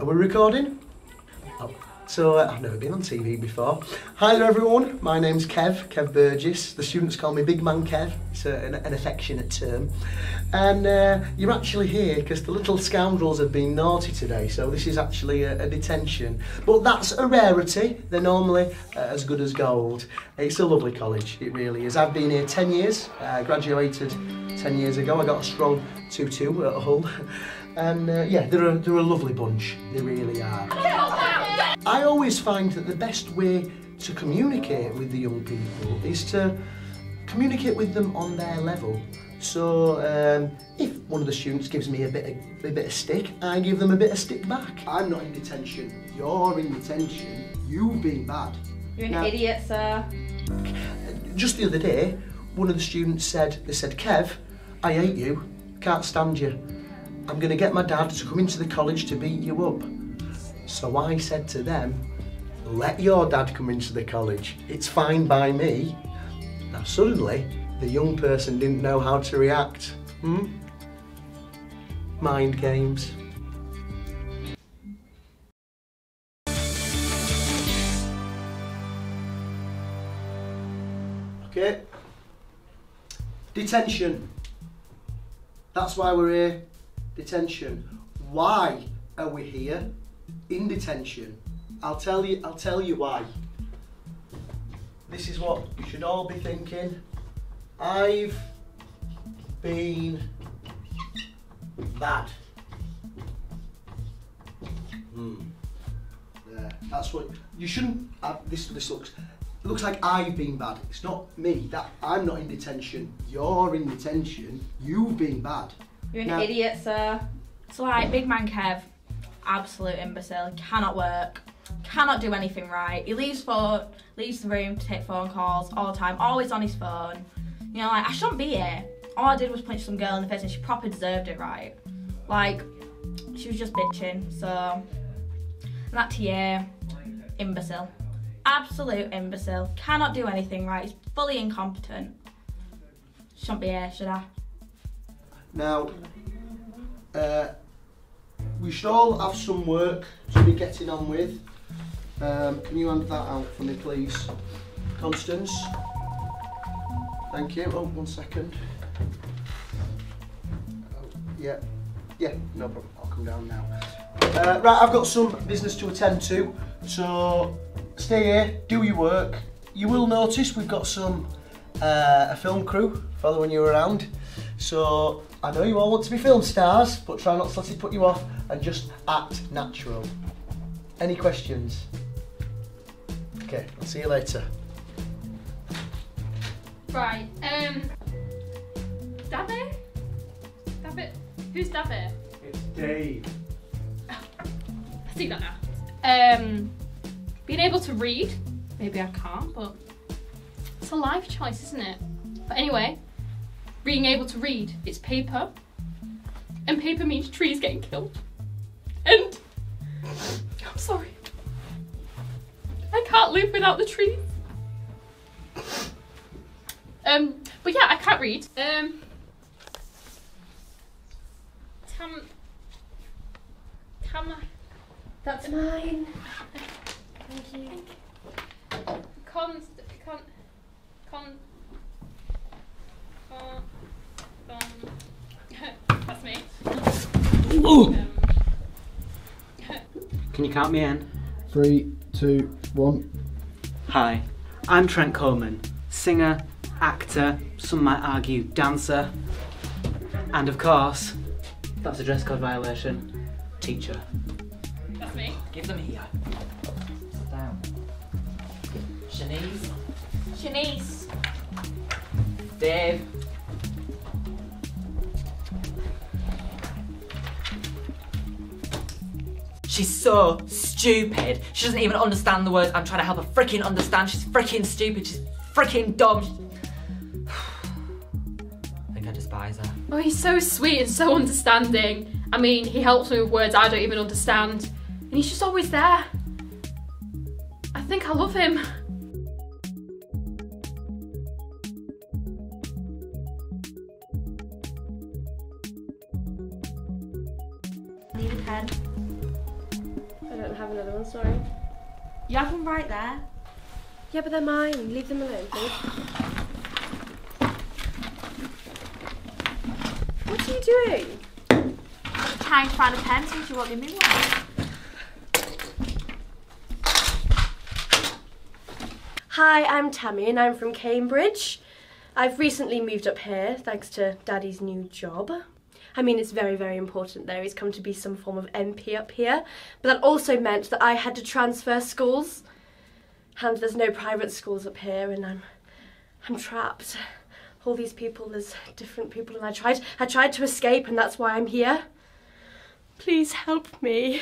Are we recording? Oh, so uh, I've never been on TV before. Hi there everyone, my name's Kev, Kev Burgess. The students call me Big Man Kev, it's a, an, an affectionate term. And uh, you're actually here because the little scoundrels have been naughty today, so this is actually a, a detention. But that's a rarity, they're normally uh, as good as gold. It's a lovely college, it really is. I've been here 10 years, uh, graduated 10 years ago, I got a strong 2-2 at Hull. And uh, yeah, they're a, they're a lovely bunch, they really are. I always find that the best way to communicate with the young people is to communicate with them on their level. So um, if one of the students gives me a bit of, a bit of stick, I give them a bit of stick back. I'm not in detention. You're in detention. You've been bad. You're an Now- idiot, sir. Just the other day, one of the students said, they said, Kev, I hate you, can't stand you. I'm going to get my dad to come into the college to beat you up. So I said to them, let your dad come into the college. It's fine by me. Now suddenly, the young person didn't know how to react. Hmm? Mind games. Okay. Detention. That's why we're here. Detention. Why are we here in detention? I'll tell you I'll tell you why. This is what you should all be thinking. I've been bad. Hmm. There. That's what you shouldn't. Uh, this this looks looks like I've been bad. It's not me. That I'm not in detention. You're in detention. You've been bad. You're an Now- idiot, sir. It's like big man Kev, absolute imbecile, cannot work, cannot do anything right. He leaves for leaves the room to take phone calls all the time, always on his phone. You know, like I shouldn't be here. All I did was punch some girl in the face and she proper deserved it, right? Like, she was just bitching. So that TA, imbecile. Absolute imbecile. Cannot do anything right. He's fully incompetent. Shouldn't be here, should I? Now, uh, we should all have some work to be getting on with. Um, can you hand that out for me, please? Constance? Thank you. Oh, one second. Oh, yeah. Yeah, no problem. I'll come down now. Uh, right, I've got some business to attend to, so stay here, do your work. You will notice we've got some uh, a film crew following you around. So I know you all want to be film stars, but try not to let it put you off and just act natural. Any questions? Okay, I'll see you later. Right, um. Dabby? Dabby? Who's Dabby? It's Dave. I see that now. Um, being able to read, maybe I can't, but it's a life choice, isn't it? But anyway, being able to read, it's paper, and paper means trees getting killed. And I'm sorry, I can't live without the trees. Um, but yeah, I can't read. Um, Tam, Tam. That's mine. Thank you. Con, con, con, con, con. That's me. Um, Can you count me in? Three, two, one. Hi, I'm Trent Coleman, singer, actor, some might argue dancer, and of course, that's a dress code violation, teacher. that's me. Give them here. Sit down. Shanice, Shanice. Dave. She's so stupid. She doesn't even understand the words I'm trying to help her freaking understand. She's freaking stupid. She's freaking dumb. I think I despise her. Oh, he's so sweet and so understanding. I mean, he helps me with words I don't even understand, and he's just always there. I think I love him. On, sorry. You have them right there. Yeah, but they're mine. Leave them alone, please. What are you doing? Trying to find a pen since you won't give me one. Hi, I'm Tammy and I'm from Cambridge. I've recently moved up here thanks to Daddy's new job. I mean, it's very, very important there. He's come to be some form of MP up here. But that also meant that I had to transfer schools. And there's no private schools up here and I'm I'm trapped. All these people, there's different people and I tried I tried to escape and that's why I'm here. Please help me.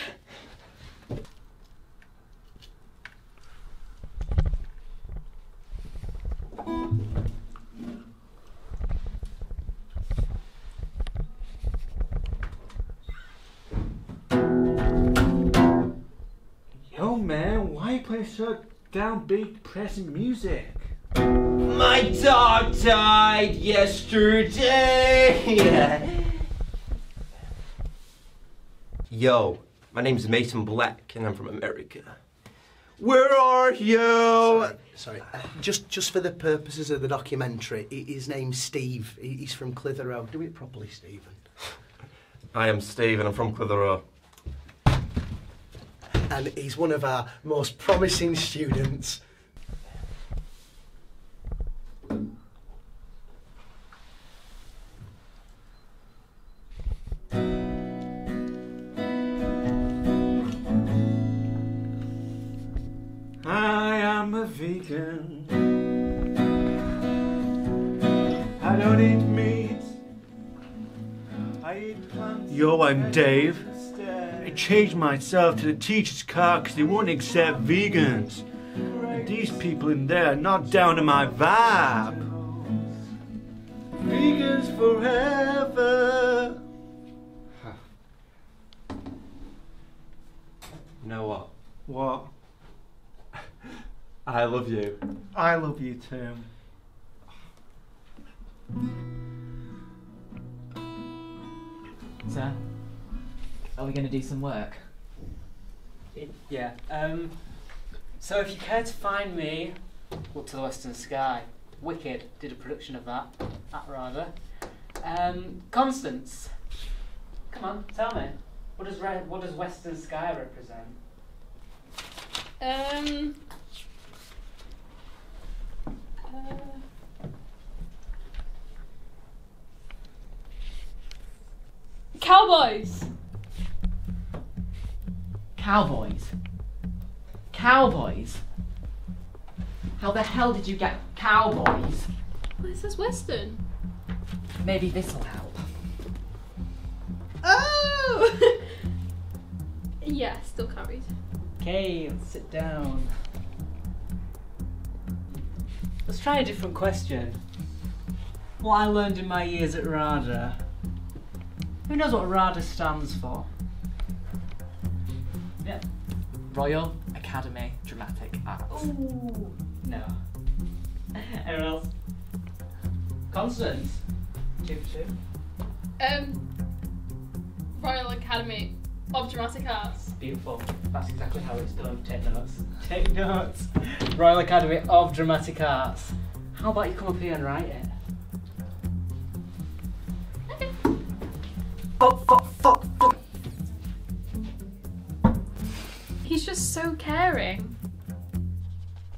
Man, why you play so downbeat depressing music? My dog died yesterday. Yo, my name's Mason Black and I'm from America. Where are you? Sorry, sorry. Uh, just just for the purposes of the documentary, his name's Steve. He's from Clitheroe. Do it properly, Stephen. I am Steve and I'm from Clitheroe. And he's one of our most promising students. I am a vegan. I don't eat meat. I eat plants. Yo, I'm Dave. Changed myself to the teacher's car because they won't accept vegans. And these people in there are not down to my vibe. Vegans forever. You know what? What? I love you. I love you too. So, are we going to do some work? yeah. Um, so, if you care to find me, Up to the Western Sky. Wicked did a production of that. That rather. Um, Constance, come on, tell me. What does re- what does Western Sky represent? Um. uh, Cowboys. Cowboys. Cowboys. How the hell did you get cowboys? Well, it says Western. Maybe this will help. Oh. yeah, still can't read. Okay, let's sit down. Let's try a different question. What I learned in my years at RADA. Who knows what RADA stands for? Yeah. Royal Academy Dramatic Arts. Ooh. No. Anyone else? Constance. Two for two. Um. Royal Academy of Dramatic Arts. Beautiful. That's exactly how it's done. Take notes. Take notes. Royal Academy of Dramatic Arts. How about you come up here and write it? Fuck, fuck, fuck, just so caring.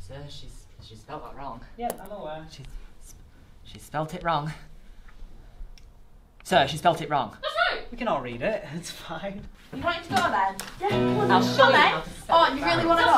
Sir, she's she spelled that wrong. Yeah, I'm aware. She she spelt it wrong. Sir, she spelt it wrong. That's right. We can all read it. It's fine. You want him to go then? Yeah, come on. I'll then. show Come you on how then. to spell Oh, you really want to go?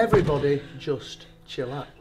Everybody just chillax?